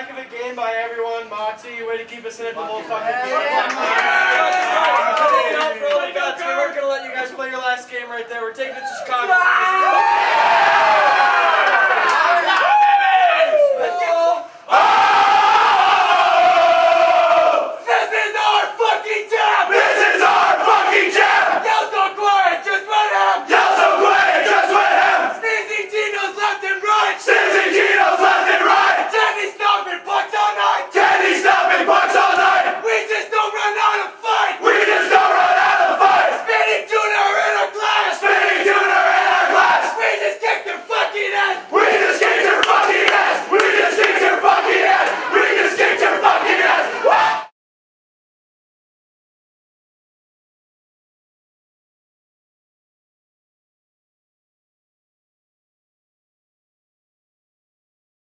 Of a game by everyone. Mati, way to keep us in it the whole fucking game. yeah. We're gonna let you guys play your last game right there. We're taking it to Chicago.